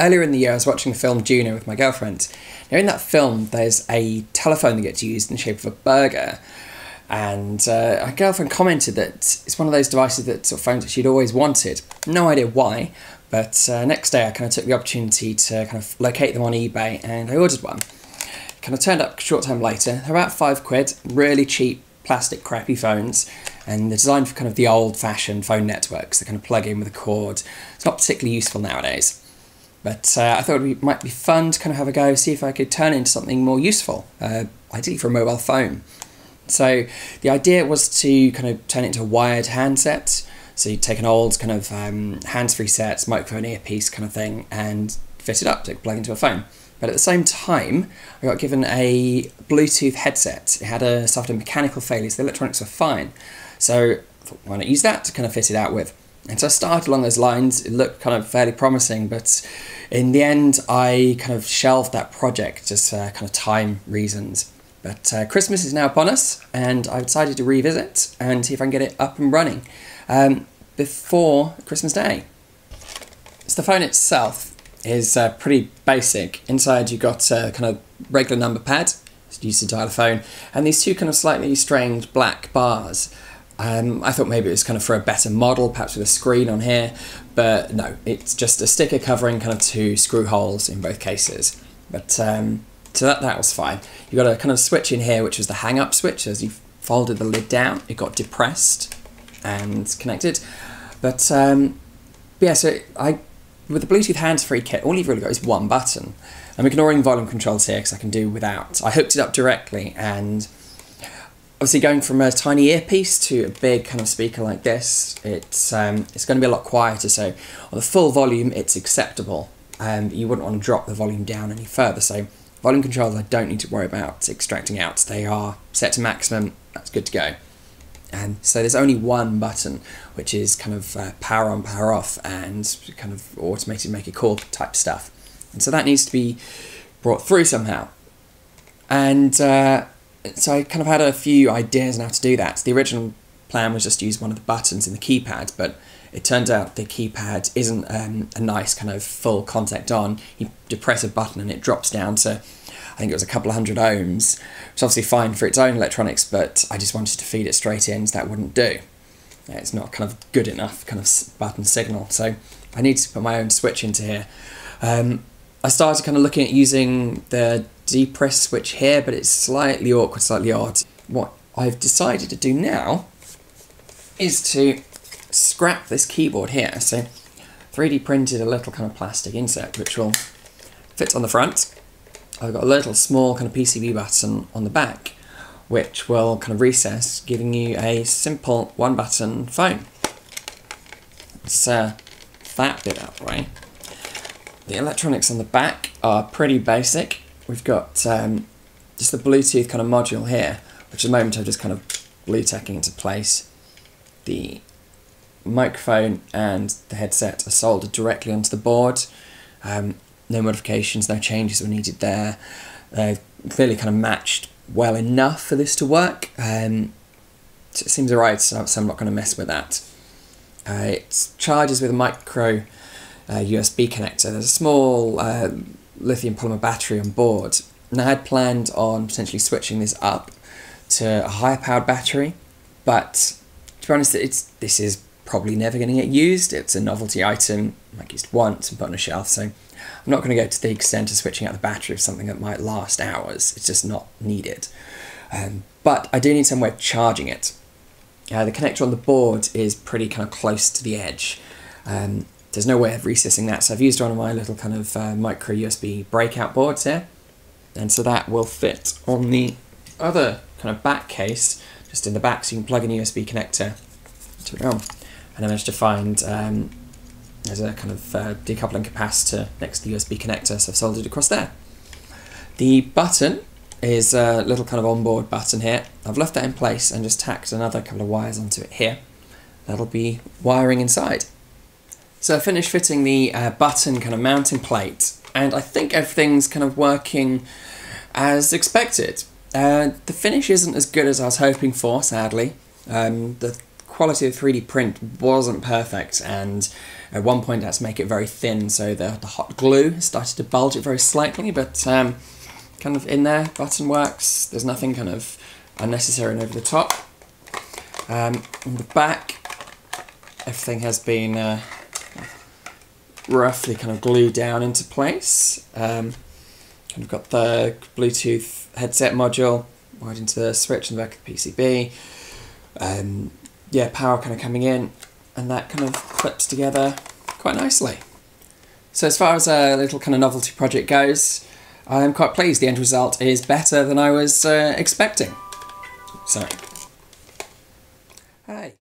earlier in the year, I was watching the film Juno with my girlfriend. Now, in that film, there's a telephone that gets used in the shape of a burger. And uh, our girlfriend commented that it's one of those devices that sort of phones that she'd always wanted. No idea why, but uh, next day I kind of took the opportunity to kind of locate them on eBay and I ordered one. Kind of turned up a short time later. They're about five quid, really cheap plastic crappy phones, and they're designed for kind of the old fashioned phone networks that kind of plug in with a cord. It's not particularly useful nowadays. But uh, I thought it might be fun to kind of have a go, see if I could turn it into something more useful, uh, ideally for a mobile phone. So the idea was to kind of turn it into a wired handset. So you take an old kind of um, hands-free set, microphone earpiece kind of thing, and fit it up to plug into a phone. But at the same time, I got given a Bluetooth headset. It had a suffered a mechanical failure, so the electronics were fine. So I thought, why not use that to kind of fit it out with? And so I started along those lines. It looked kind of fairly promising, but in the end, I kind of shelved that project just uh, kind of time reasons. But uh, Christmas is now upon us, and I've decided to revisit and see if I can get it up and running um, before Christmas Day. So the phone itself is uh, pretty basic. Inside you've got a kind of regular number pad, used to dial a phone, and these two kind of slightly strange black bars. Um, I thought maybe it was kind of for a better model, perhaps with a screen on here, but no, it's just a sticker covering kind of two screw holes in both cases. But um, so that, that was fine. You've got a kind of switch in here, which was the hang up switch. As you folded the lid down, it got depressed and connected. But, um, but yeah, so I with the Bluetooth hands-free kit, all you've really got is one button. I'm ignoring volume controls here because I can do without. I hooked it up directly and obviously going from a tiny earpiece to a big kind of speaker like this, it's um, it's going to be a lot quieter. So on the full volume, it's acceptable. Um, you wouldn't want to drop the volume down any further. So volume controls, I don't need to worry about extracting out. They are set to maximum. That's good to go. And so there's only one button, which is kind of uh, power on, power off, and kind of automated make a call type stuff. And so that needs to be brought through somehow. And uh, so I kind of had a few ideas on how to do that. The original plan was just to use one of the buttons in the keypad, but it turns out the keypad isn't um, a nice kind of full contact on. You depress a button and it drops down to, I think it was a couple of hundred ohms, which is obviously fine for its own electronics, but I just wanted to feed it straight in, so that wouldn't do. It's not kind of good enough kind of button signal, so I need to put my own switch into here. Um, I started kind of looking at using the depress switch here, but it's slightly awkward, slightly odd. What I've decided to do now is to scrap this keyboard here. So 3D printed a little kind of plastic insert which will fit on the front. I've got a little small kind of PCB button on the back which will kind of recess, giving you a simple one button phone. Uh, that bit the way. The electronics on the back are pretty basic. We've got um, just the Bluetooth kind of module here, which at the moment I'm just kind of Blu-Tacking into place. The microphone and the headset are soldered directly onto the board. Um, no modifications, no changes were needed there. They've clearly kind of matched well enough for this to work. Um, it seems alright, so, so, I'm not going to mess with that. Uh, it charges with a micro uh, USB connector. There's a small uh, lithium polymer battery on board. And I had planned on potentially switching this up to a higher powered battery, but to be honest, it's this is probably never going to get used. It's a novelty item, like used once and put on a shelf, so I'm not going to go to the extent of switching out the battery of something that might last hours. It's just not needed. Um, but I do need some way of charging it. Uh, the connector on the board is pretty kind of close to the edge. Um, there's no way of recessing that, so I've used one of my little kind of uh, micro USB breakout boards here. And so that will fit on the other kind of back case, just in the back, so you can plug in a USB connector to it on and I managed to find um, there's a kind of uh, decoupling capacitor next to the USB connector, so I've soldered across there. The button is a little kind of onboard button here. I've left that in place and just tacked another couple of wires onto it here. That'll be wiring inside. So I finished fitting the uh, button kind of mounting plate and I think everything's kind of working as expected. Uh, the finish isn't as good as I was hoping for, sadly. Um, the quality of 3D print wasn't perfect, and at one point I had to make it very thin, so the, the hot glue started to bulge it very slightly, but um, kind of in there, button works, there's nothing kind of unnecessary and over the top. Um, on the back, everything has been uh, roughly kind of glued down into place. Um, kind of got the Bluetooth headset module right into the switch in the back of the PCB. Um, yeah, power kind of coming in, and that kind of clips together quite nicely. So as far as a little kind of novelty project goes, I'm quite pleased. The end result is better than I was uh, expecting. So, hey.